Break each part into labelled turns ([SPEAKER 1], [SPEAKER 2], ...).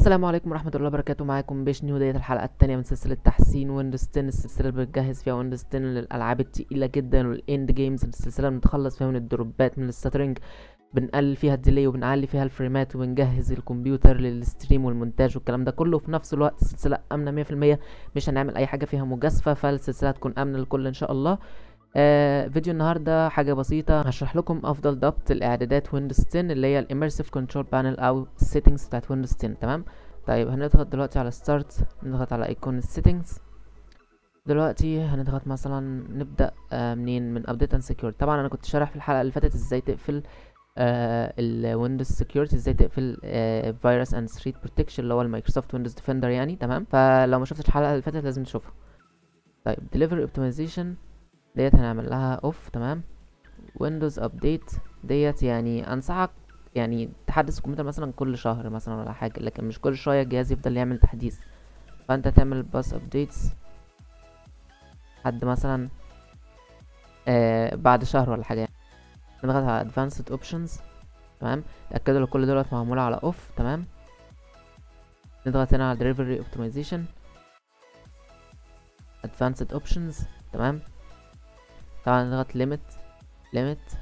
[SPEAKER 1] السلام عليكم ورحمة الله وبركاته. معاكم بيش نيو ديت الحلقة التانية من سلسلة تحسين ويندوز 10 السلسلة اللي بتجهز فيها ويندوز 10 للألعاب التقيلة جدا وال end games السلسلة اللي بنتخلص فيها من ال drop ات من ال stuttering بنقلل فيها ال delay وبنعلي فيها ال frame ات وبنجهز الكمبيوتر لل stream والمونتاج والكلام ده كله. في نفس الوقت السلسلة آمنة مية في المية مش هنعمل أي حاجة فيها مجازفة فالسلسلة هتكون آمنة للكل إن شاء الله. آه فيديو النهارده حاجة بسيطة. هشرح لكم أفضل ضبط الإعدادات ويندوز 10 اللي هي ال immersive control panel أو ال settings بتاعت ويندوز 10 تمام؟ طيب هنضغط دلوقتي على start نضغط على icon ال settings دلوقتي هنضغط مثلا نبدأ آه منين؟ من update and security طبعا أنا كنت شارح في الحلقة اللي فاتت إزاي تقفل آه الويندوز security إزاي تقفل virus and threat protection اللي هو المايكروسوفت ويندوز ديفندر يعني. تمام؟ فلو ما شفتش الحلقة اللي فاتت لازم تشوفها. طيب delivery optimization ديت هنعمل لها off تمام؟ ويندوز update ديت يعني أنصحك يعني تحدث الكمبيوتر مثلا كل شهر مثلا ولا حاجة لكن مش كل شوية الجهاز يفضل يعمل تحديث. فأنت تعمل pause updates لحد مثلا آه بعد شهر ولا حاجة. نضغط على advanced options تمام؟ تأكدوا إن كل دولت معمولة على off تمام؟ نضغط هنا على delivery optimization advanced options تمام؟ طبعا نضغط limit limit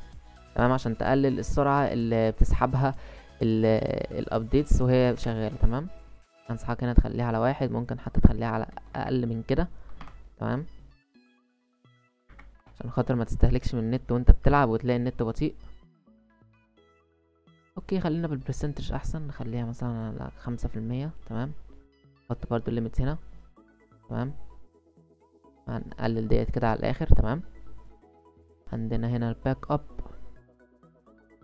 [SPEAKER 1] تمام؟ عشان تقلل السرعة اللي بتسحبها ال updates وهي شغالة. تمام؟ أنصحك هنا تخليها على واحد ممكن حتى تخليها على أقل من كده. تمام؟ عشان خاطر ما تستهلكش من النت وأنت بتلعب وتلاقي النت بطيء. okay خلينا بال percentage أحسن. نخليها مثلا على خمسة في المية. تمام؟ نحط برضو ال limit هنا. تمام؟ هنقلل ديت كده على الآخر. تمام؟ عندنا هنا ال backup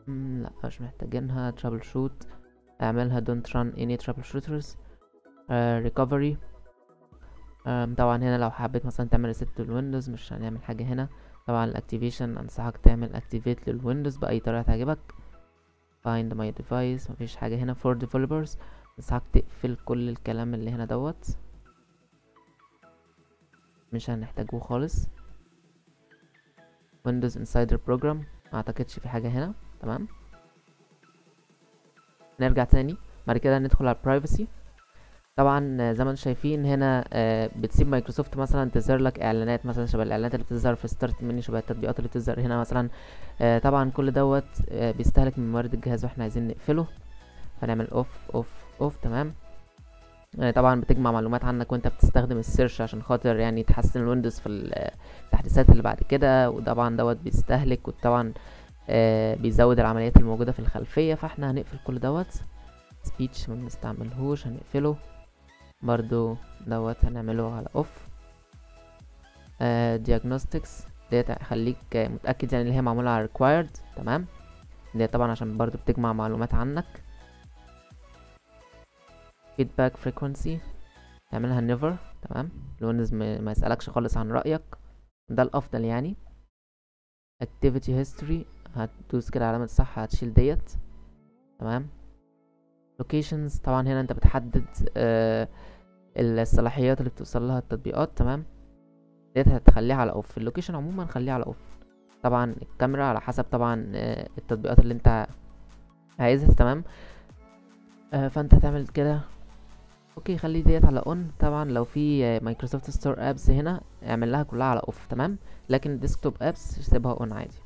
[SPEAKER 1] لا مش محتاجينها. troubleshoot اعملها don't run any troubleshooters. uh, recovery. um, طبعا هنا لو حبيت مثلا تعمل reset للويندوز مش هنعمل حاجة هنا. طبعا ال activation أنصحك تعمل activate للويندوز بأي طريقة تعجبك. Find my device مفيش حاجة هنا. For developers أنصحك تقفل كل الكلام اللي هنا دوت. مش هنحتاجه خالص. ويندوز insider program ما أعتقدش في حاجة هنا. تمام. نرجع تاني. بعد كده ندخل على ال privacy طبعا زي ما أنتم شايفين هنا آه بتسيب مايكروسوفت مثلا تظهر لك إعلانات مثلا شبه الإعلانات اللي بتظهر في start menu شبه التطبيقات اللي بتظهر هنا مثلا. آه طبعا كل دوت آه بيستهلك من موارد الجهاز وإحنا عايزين نقفله. فنعمل off off off تمام. طبعا بتجمع معلومات عنك وأنت بتستخدم ال search عشان خاطر يعني تحسن الويندوز في التحديثات اللي بعد كده وطبعا دوت بيستهلك وطبعا آه بيزود العمليات الموجودة في الخلفية. فإحنا هنقفل كل دوت. speech ما بنستعملهوش هنقفله. برضو دوت هنعمله على off آه diagnostics. ديت هخليك متأكد يعني اللي هي معمولة على required. تمام؟ ديت طبعا عشان برضو بتجمع معلومات عنك. Feedback frequency. تعملها never تمام؟ الويندوز ما يسألكش خالص عن رأيك. ده الأفضل يعني. Activity history هتدوس كده علامة صح هتشيل ديت. تمام؟ Locations طبعا هنا انت بتحدد آه الصلاحيات اللي بتوصل لها التطبيقات. تمام؟ ديت هتخليها على off ال location عموما خليها على off طبعا الكاميرا على حسب طبعا آه التطبيقات اللي انت عايزها. تمام؟ آه فانت هتعمل كده. okay خلي ديت على on طبعا لو في مايكروسوفت store apps هنا اعمل لها كلها على off تمام؟ لكن ال desktop apps سيبها on عادي.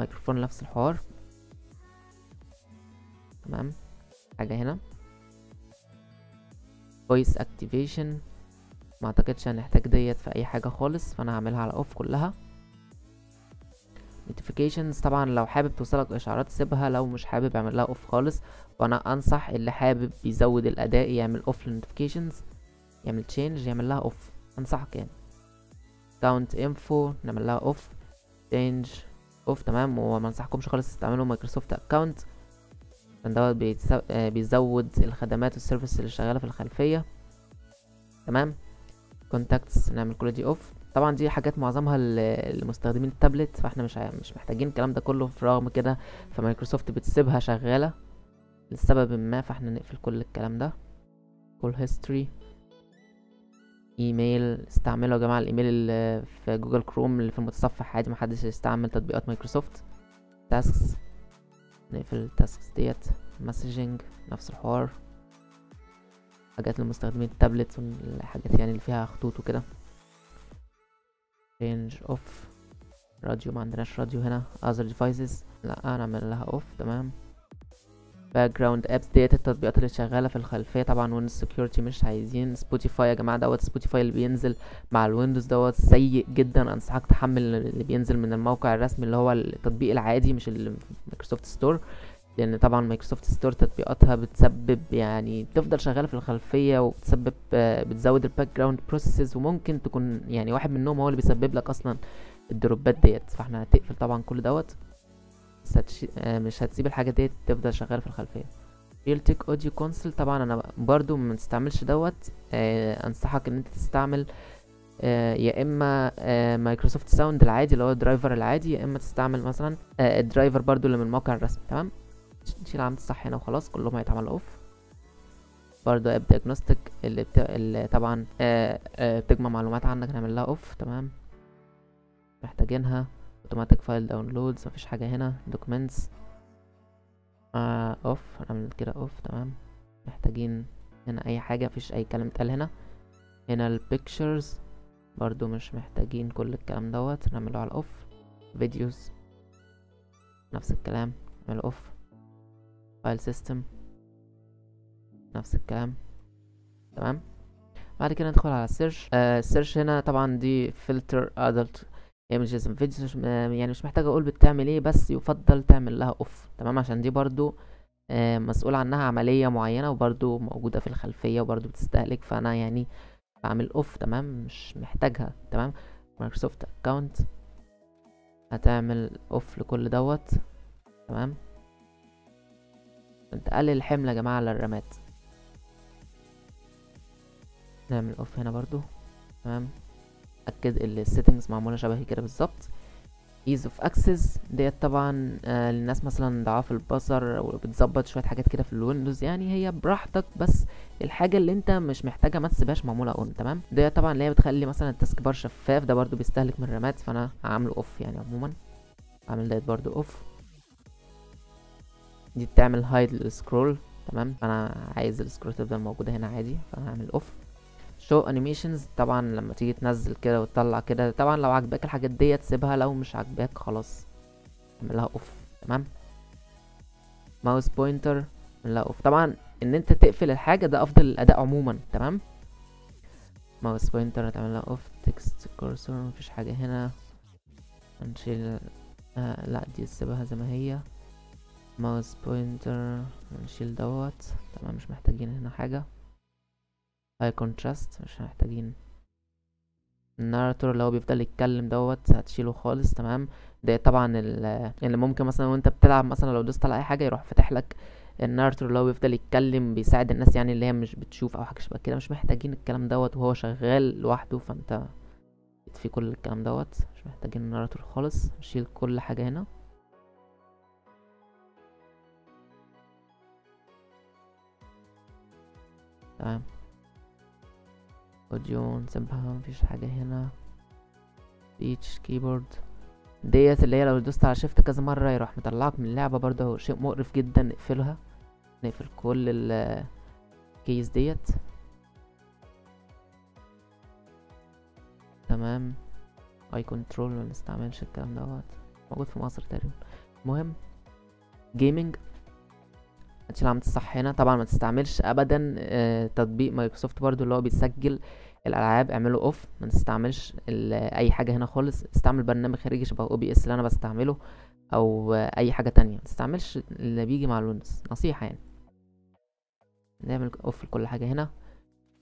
[SPEAKER 1] ميكروفون نفس الحوار. تمام؟ حاجة هنا. voice activation ما أعتقدش هنحتاج ديت في أي حاجة خالص فأنا هعملها على off كلها. Notifications. طبعا لو حابب توصلك إشعارات سيبها لو مش حابب اعمل لها off خالص. وأنا أنصح اللي حابب يزود الأداء يعمل off لل notifications يعمل change يعمل لها off أنصحك يعني. account info نعمل لها off change off تمام؟ وما أنصحكمش خالص تستعملوا مايكروسوفت account عشان دوت بيزود الخدمات وال services اللي شغالة في الخلفية. تمام؟ contacts نعمل كل دي off طبعا دي حاجات معظمها لمستخدمين التابلت فاحنا مش مش محتاجين الكلام ده كله في رغم كده فمايكروسوفت بتسيبها شغالة لسبب ما فاحنا نقفل كل الكلام ده. call history إيميل استعملوا يا جماعة الإيميل اللي في جوجل كروم اللي في المتصفح عادي محدش يستعمل تطبيقات مايكروسوفت. tasks نقفل ال tasks ديت. messaging نفس الحوار. حاجات لمستخدمين التابلت والحاجات يعني اللي فيها خطوط وكده. Change اوف راديو ما عندناش راديو هنا. Other devices. لا نعمل لها off تمام. Background apps ديت التطبيقات اللي شغالة في الخلفية طبعا ويندوز security مش عايزين. سبوتيفاي يا جماعة دوت سبوتيفاي اللي بينزل مع الويندوز دوت سيء جدا. أنصحك تحمل اللي بينزل من الموقع الرسمي اللي هو التطبيق العادي مش اللي في مايكروسوفت ستور لأن طبعا مايكروسوفت ستور تطبيقاتها بتسبب يعني بتفضل شغالة في الخلفية وبتسبب آه، بتزود ال background processes وممكن تكون يعني واحد منهم هو اللي بيسبب لك أصلا ال drop ات ديت. فإحنا هتقفل طبعا كل دوت. بس هتشي... آه، مش هتسيب الحاجة ديت تفضل شغالة في الخلفية. ريلتك audio console طبعا أنا برضو ما تستعملش دوت. آه أنصحك إن أنت تستعمل آه يا إما مايكروسوفت sound العادي اللي هو ال driver العادي يا إما تستعمل مثلا ال driver برضو اللي من الموقع الرسمي تمام؟ نشيل علامة الصح هنا وخلاص كلهم هيتعملوا off برضو app diagnostic اللي, بت... اللي طبعا آه آه بتجمع معلومات عنك نعمل لها off تمام؟ محتاجينها. automatic file downloads مفيش حاجة هنا. documents آه off هنعمل كده off تمام؟ محتاجين هنا أي حاجة مفيش أي كلام اتقال هنا. هنا ال pictures برضو مش محتاجين كل الكلام دوت. نعمله على ال off videos نفس الكلام. نعمل off file system نفس الكلام. تمام؟ بعد كده ندخل على ال search آه ال search هنا طبعا دي filter adult images. and videos يعني مش محتاج أقول بتعمل إيه بس يفضل تعمل لها off تمام؟ عشان دي برضو آه مسؤول عنها عملية معينة وبرضو موجودة في الخلفية وبرضو بتستهلك. فأنا يعني بعمل off تمام؟ مش محتاجها. تمام؟ مايكروسوفت account هتعمل off لكل دوت. تمام؟ تقلل الحمل يا جماعة على الرامات نعمل off هنا برضو. تمام. ان ال settings معمولة شبه كده بالظبط. ease of access ديت طبعا آه للناس مثلا ضعاف البصر وبتظبط شوية حاجات كده في الويندوز يعني هي براحتك بس الحاجة اللي انت مش محتاجها ما تسيبهاش معمولة on تمام. ديت طبعا اللي هي بتخلي مثلا ال taskbar شفاف ده برضو بيستهلك من الرامات فأنا هعمله off يعني عموما. هعمل ديت برضو off دي بتعمل hide لل scroll تمام؟ فأنا عايز ال scroll تفضل موجودة هنا عادي فأنا هعمل off show animations طبعا لما تيجي تنزل كده وتطلع كده طبعا لو عجباك الحاجات ديت سيبها لو مش عجباك خلاص اعملها off تمام؟ mouse pointer اعملها off طبعا إن أنت تقفل الحاجة ده أفضل الأداء عموما تمام؟ mouse pointer هتعملها off text cursor مفيش حاجة هنا. هنشيل آه لا دي سيبها زي ما هي. mouse pointer هنشيل دوت. تمام مش محتاجين هنا حاجة. high contrast مش محتاجين. الناراتور اللي هو بيفضل يتكلم دوت هتشيله خالص. تمام. ده طبعا اللي ممكن مثلا وأنت بتلعب مثلا لو دوست على أي حاجة يروح فاتح لك الناراتور اللي هو بيفضل يتكلم بيساعد الناس يعني اللي هي مش بتشوف أو حاجة شبه كده. مش محتاجين الكلام دوت وهو شغال لوحده فأنت في كل الكلام دوت. مش محتاجين الناراتور خالص. نشيل كل حاجة هنا. تمام؟ أوديو نسيبها مفيش حاجة هنا. سبيتش كيبورد. ديت اللي هي لو دوست على شيفت كذا مرة يروح مطلعك من اللعبة برضه شيء مقرف جدا نقفلها نقفل كل الكيس ديت. تمام. اي كنترول ما نستعملش الكلام دوت. موجود في مصر تقريبا. المهم gaming هتشيل علامة الصح هنا. طبعا ما تستعملش ابدا آه تطبيق مايكروسوفت برضو اللي هو بيسجل الألعاب اعمله off ما تستعملش أي حاجة هنا خالص. استعمل برنامج خارجي شبه أو بي اس اللي أنا بستعمله أو أي حاجة تانية. ما تستعملش اللي بيجي مع الويندوز نصيحة يعني. نعمل off لكل حاجة هنا.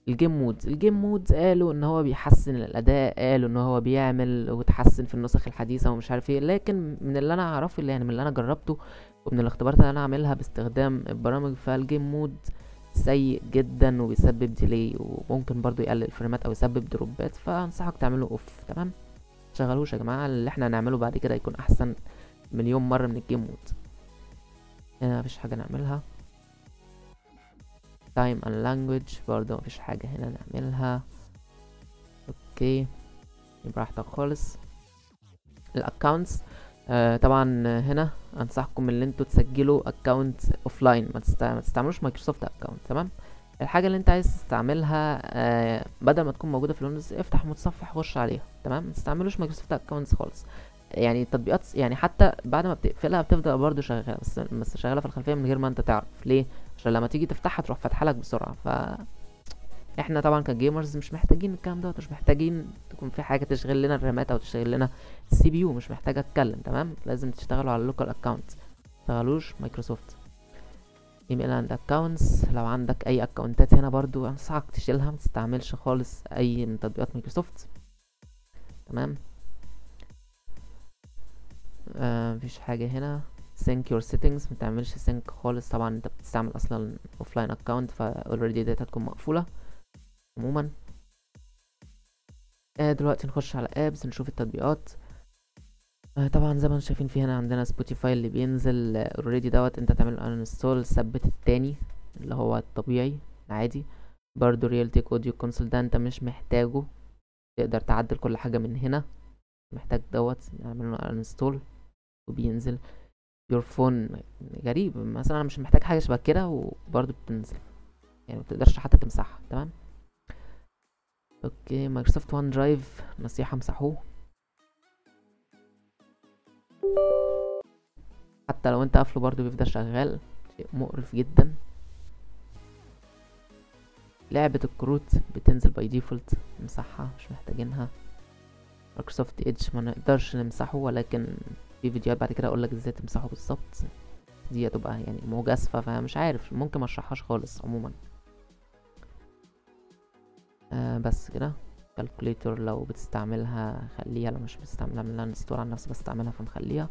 [SPEAKER 1] ال game modes ال game modes قالوا إن هو بيحسن الأداء قالوا إن هو بيعمل وتحسن في النسخ الحديثة ومش عارف إيه. لكن من اللي أنا أعرفه اللي يعني من اللي أنا جربته ومن الاختبارات اللي أنا عاملها باستخدام البرامج فال game mode سيء جدا وبيسبب delay وممكن برضو يقلل ال frame ات أو يسبب drop ات فأنصحك تعمله off تمام؟ تشغلوش يا جماعة اللي إحنا هنعمله بعد كده يكون أحسن مليون مرة من ال game mode. هنا مفيش حاجة نعملها. time and language برضو مفيش حاجة هنا نعملها. okay. براحتك خالص. ال accounts آه طبعا هنا أنصحكم إن أنتوا تسجلوا account offline ما, تست... ما تستعملوش مايكروسوفت account تمام؟ الحاجة اللي أنت عايز تستعملها آه بدل ما تكون موجودة في الويندوز افتح متصفح خش عليها تمام؟ ما تستعملوش مايكروسوفت accounts خالص. يعني التطبيقات يعني حتى بعد ما بتقفلها بتفضل برضه شغالة بس بس شغالة في الخلفية من غير ما أنت تعرف. ليه؟ عشان لما تيجي تفتحها تروح فاتحة لك بسرعة. ف إحنا طبعا ك gamers مش محتاجين الكلام دوت مش محتاجين تكون في حاجة تشغل لنا الرامات أو تشغل لنا ال CPU مش محتاج اتكلم تمام؟ لازم تشتغلوا على ال local account تشتغلوش مايكروسوفت. email and accounts لو عندك أي account ات هنا برضو أنصحك تشيلها ما تستعملش خالص أي من تطبيقات مايكروسوفت. تمام؟ آه مفيش حاجة هنا. sync your settings ما تعملش sync خالص. طبعا أنت بتستعمل أصلا offline account فا already data هتكون مقفولة. عموما. آه دلوقتي نخش على apps نشوف التطبيقات. آه طبعا زي ما أنتم شايفين في هنا عندنا سبوتيفاي اللي بينزل already دوت. انت تعمل uninstall ثبت التاني اللي هو الطبيعي العادي. برضو Realtek Audio Console ده انت مش محتاجه. تقدر تعدل كل حاجة من هنا. محتاج دوت نعمل له uninstall وبينزل. Your Phone غريب مثلا أنا مش محتاج حاجة شبه كده وبرضو بتنزل. يعني متقدرش حتى تمسحها تمام؟ okay Microsoft OneDrive نصيحة امسحوه. حتى لو أنت قافله برضو بيفضل شغال شيء مقرف جدا. لعبة الكروت بتنزل by default نمسحها مش محتاجينها. Microsoft Edge ما نقدرش نمسحه ولكن في فيديوهات بعد كده أقولك إزاي تمسحه بالظبط. دي هتبقى يعني مجازفة فمش عارف ممكن مشرحهاش خالص عموما. آه بس كده. calculator لو بتستعملها خليها لو مش بتستعملها uninstall عن نفسي بستعملها فنخليها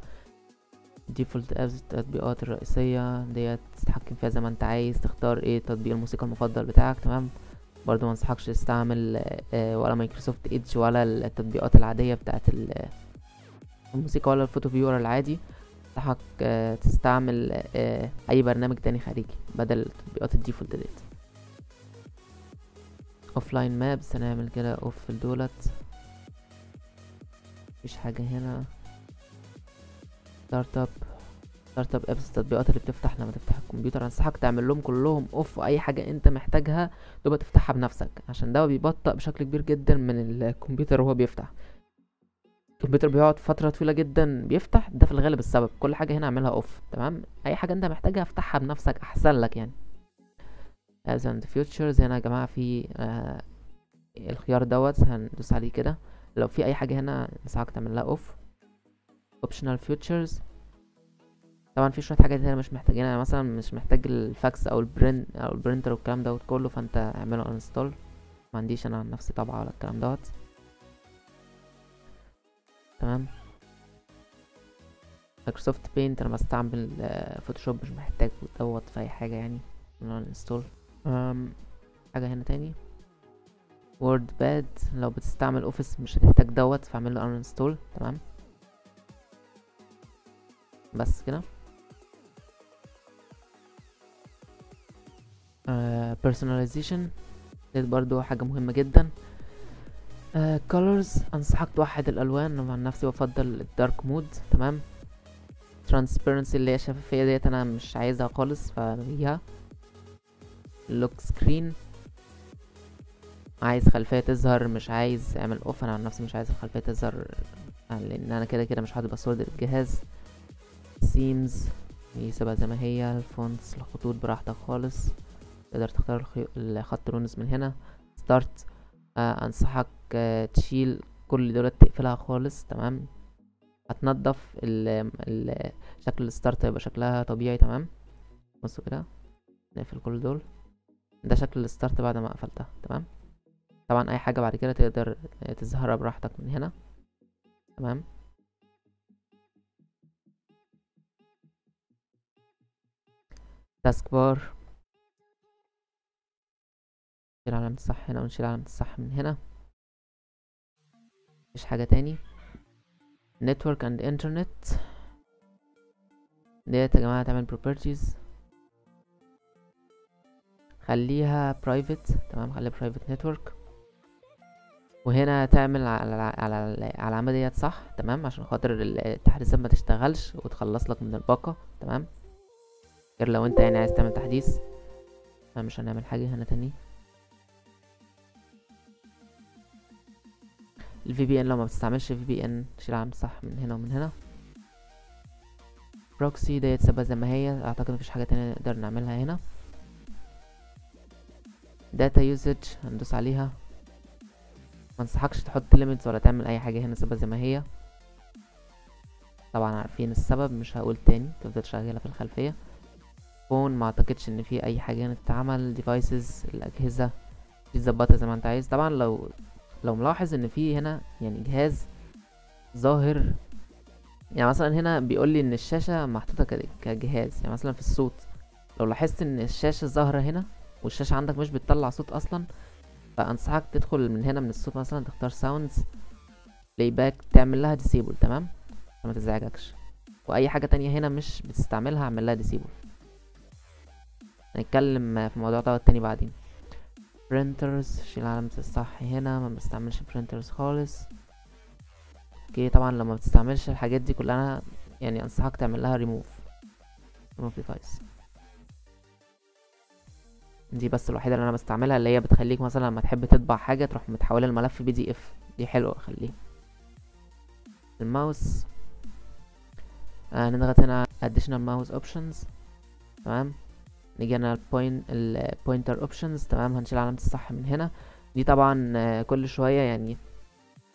[SPEAKER 1] default apps التطبيقات الرئيسية ديت تتحكم فيها زي ما أنت عايز تختار إيه تطبيق الموسيقى المفضل بتاعك تمام؟ برضو ما أنصحكش تستعمل آه ولا Microsoft Edge ولا التطبيقات العادية بتاعت الموسيقى ولا ال photo viewer العادي. أنصحك آه تستعمل آه أي برنامج تاني خارجي بدل التطبيقات ال default ديت. offline maps هنعمل كده off دولت مفيش حاجة هنا. startup startup apps التطبيقات اللي بتفتح لما تفتح الكمبيوتر. أنصحك تعمل لهم كلهم off واي حاجة أنت محتاجها تبقى تفتحها بنفسك. عشان ده بيبطئ بشكل كبير جدا من الكمبيوتر وهو بيفتح. الكمبيوتر بيقعد فترة طويلة جدا بيفتح ده في الغالب السبب. كل حاجة هنا اعملها off تمام؟ أي حاجة أنت محتاجها افتحها بنفسك أحسن لك يعني. apps and features هنا يا جماعة في آه الخيار دوت هندوس عليه كده. لو في أي حاجة هنا انصحك تعمل لها off optional features. طبعا في شوية حاجات هنا مش محتاجينها. يعني مثلا مش محتاج الفاكس أو ال print أو ال printer والكلام دوت كله فأنت اعمله uninstall ما عنديش أنا عن نفسي طبعا ولا الكلام دوت. تمام. Microsoft Paint أنا بستعمل Photoshop مش محتاج دوت في أي حاجة يعني. uninstall حاجة هنا تاني. WordPad لو بتستعمل Office مش هتحتاج دوت فاعمل له uninstall تمام؟ بس كده. آه personalization ديت برضو حاجة مهمة جدا. آه colors أنصحك توحد الألوان. أنا عن نفسي بفضل ال dark mode تمام؟ transparency اللي هي شفافية ديت أنا مش عايزها خالص فبلغيها lock screen. عايز خلفية تظهر مش عايز أعمل off أنا عن نفسي مش عايز الخلفية تظهر لأن أنا كده كده مش حاطط password الجهاز. themes يسيبها زي ما هي. ال fonts الخطوط براحتك خالص. تقدر تختار. الخط رونز من هنا. start آه أنصحك آه تشيل كل دولت تقفلها خالص. تمام؟ هتنضف ال... ال... شكل ال start هيبقى شكلها طبيعي. تمام؟ بصوا كده. نقفل كل دول. ده شكل الستارت بعد ما قفلتها تمام؟ طبعا أي حاجة بعد كده تقدر تظهرها براحتك من هنا تمام؟ تاسك بار نشيل علامة الصح هنا ونشيل علامة الصح من هنا. مفيش حاجة تاني. Network and internet. ديت يا جماعة تعمل properties. خليها private تمام؟ خليها private network. وهنا تعمل على على على ديت صح تمام؟ عشان خاطر التحديثات ما تشتغلش وتخلص لك من الباقة تمام؟ غير لو انت يعني عايز تعمل تحديث. مش هنعمل حاجة هنا تاني. ال VPN لو ما بتستعملش VPN شيل علامة صح من هنا ومن هنا. proxy ديت سيبها زي ما هي أعتقد مفيش حاجة تانية نقدر نعملها هنا. data usage هندوس عليها. ما انصحكش تحط limits ولا تعمل أي حاجة هنا سيبها زي ما هي. طبعا عارفين السبب مش هقول تاني تفضل شغالة في الخلفية. phone ما أعتقدش إن في أي حاجة هنا تتعمل. devices الأجهزة دي تظبطها زي ما أنت عايز. طبعا لو لو ملاحظ إن في هنا يعني جهاز ظاهر. يعني مثلا هنا بيقول لي إن الشاشة محطوطة ك- كجهاز. يعني مثلا في الصوت. لو لاحظت إن الشاشة ظاهرة هنا والشاشة عندك مش بتطلع صوت أصلا فانصحك تدخل من هنا من الصوت مثلا تختار sounds playback تعمل لها disable تمام؟ عشان ما تزعجكش. وأي حاجة تانية هنا مش بتستعملها اعمل لها disable هنتكلم في الموضوع ده تاني بعدين. printers شيل علامة الصح هنا ما بستعملش printers خالص. okay طبعا لما بتستعملش الحاجات دي كلها يعني أنصحك تعمل لها ريموف ريموف ديفايس دي بس الوحيدة اللي أنا بستعملها اللي هي بتخليك مثلا لما تحب تطبع حاجة تروح محوله لملف PDF دي حلوة خليها الماوس. آه نضغط هنا additional mouse options. تمام؟ نيجي هنا ال point ال pointer options تمام؟ هنشيل علامة الصح من هنا. دي طبعا آه، كل شوية يعني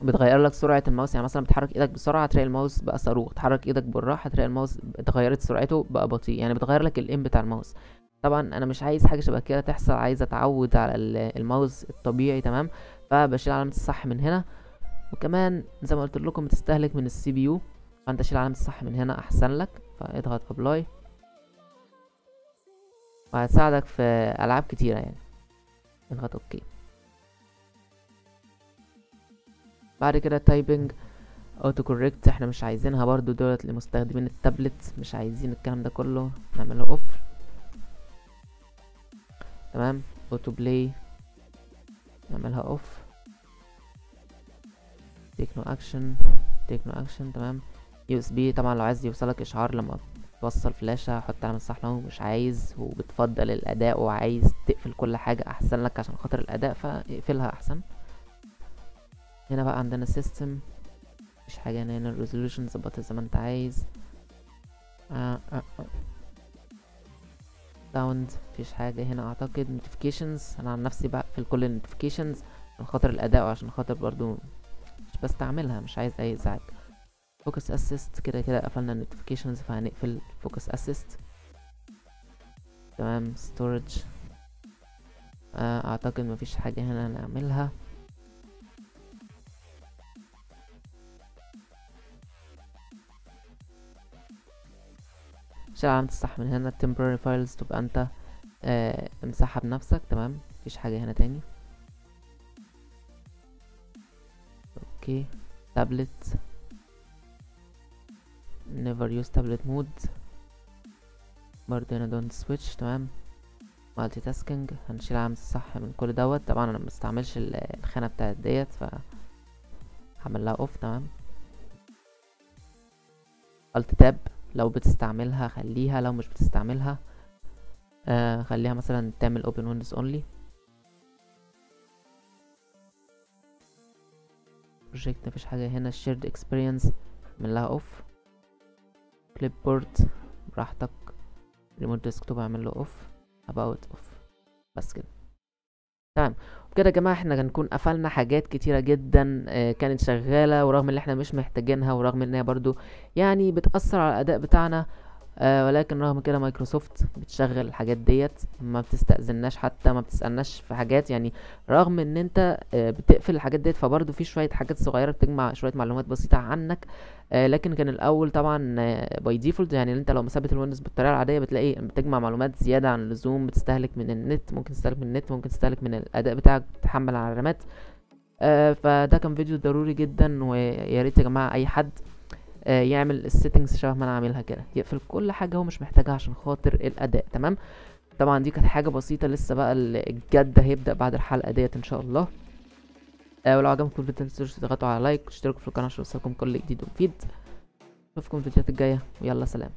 [SPEAKER 1] بتغير لك سرعة الماوس. يعني مثلا بتحرك إيدك بسرعة تلاقي الماوس بقى صاروخ. تحرك إيدك بالراحة تلاقي الماوس اتغيرت سرعته بقى بطيء. يعني بتغير لك ال aim بتاع الماوس. طبعا أنا مش عايز حاجة شبه كده تحصل عايز أتعود على ال- الماوس الطبيعي تمام؟ فبشيل علامة الصح من هنا. وكمان زي ما قلت لكم بتستهلك من ال CPU فأنت شيل علامة الصح من هنا أحسن لك. فاضغط apply وهتساعدك في ألعاب كتيرة يعني. اضغط okay بعد كده typing auto correct إحنا مش عايزينها برضو. دولت لمستخدمين التابلت مش عايزين الكلام ده كله. نعمله off تمام؟ auto play نعملها off take no action take no action تمام؟ USB طبعا لو عايز يوصلك إشعار لما توصل فلاشة حط علامة صح لو مش عايز وبتفضل الأداء وعايز تقفل كل حاجة أحسن لك عشان خاطر الأداء فاقفلها أحسن. هنا بقى عندنا system مفيش حاجة هنا هنا ال resolution ظبطها زي ما انت عايز. آه آه آه. sound مفيش حاجة هنا. أعتقد notifications أنا عن نفسي بقفل كل ال notifications عشان خاطر الأداء وعشان خاطر برضو مش بستعملها مش عايز أي إزعاج. focus assist كده كده قفلنا ال notifications فهنقفل focus assist تمام storage أعتقد مفيش حاجة هنا نعملها. شيل علامة الصح من هنا temporary files تبقى انت آه امسحها بنفسك تمام؟ مفيش حاجة هنا تاني. أوكي. تابلت never use tablet mode. برضه هنا don't switch تمام؟ Multi tasking هنشيل علامة الصح من كل دوت. طبعا أنا مستعملش ال- الخانة بتاعت ديت ف هعمل لها off تمام؟ Alt tab. لو بتستعملها خليها لو مش بتستعملها آه خليها مثلا تعمل open windows only. Project مفيش حاجة هنا shared experience اعمل لها off. Clipboard براحتك. remote desktop اعمل له off about off بس كده. تمام وبكده يا جماعة إحنا هنكون قفلنا حاجات كتيرة جدا آه، كانت شغالة ورغم ان إحنا مش محتاجينها ورغم ان هي برضو يعني بتأثر على الأداء بتاعنا. آه ولكن رغم كده مايكروسوفت بتشغل الحاجات ديت ما بتستأذناش حتى ما بتسألناش في حاجات. يعني رغم إن أنت آه بتقفل الحاجات ديت فبرضه في شوية حاجات صغيرة بتجمع شوية معلومات بسيطة عنك. آه لكن كان الأول طبعا by default يعني أنت لو مثبت الويندوز بالطريقة العادية بتلاقي بتجمع معلومات زيادة عن اللزوم بتستهلك من النت ممكن تستهلك من النت ممكن تستهلك من الأداء بتاعك تحمل على الرامات. آه فده كان فيديو ضروري جدا ويا ريت يا جماعة أي حد آه، يعمل ال settings شبه ما أنا عاملها كده. يقفل كل حاجة هو مش محتاجها عشان خاطر الأداء تمام؟ طبعا دي كانت حاجة بسيطة لسه بقى ال- الجد هيبدأ بعد الحلقة ديت إن شاء الله. آه ولو عجبكم الفيديو متنسوش تضغطوا على لايك وتشتركوا في القناة عشان يوصلكم كل جديد ومفيد. اشوفكم الفيديوهات الجاية. ويلا سلام.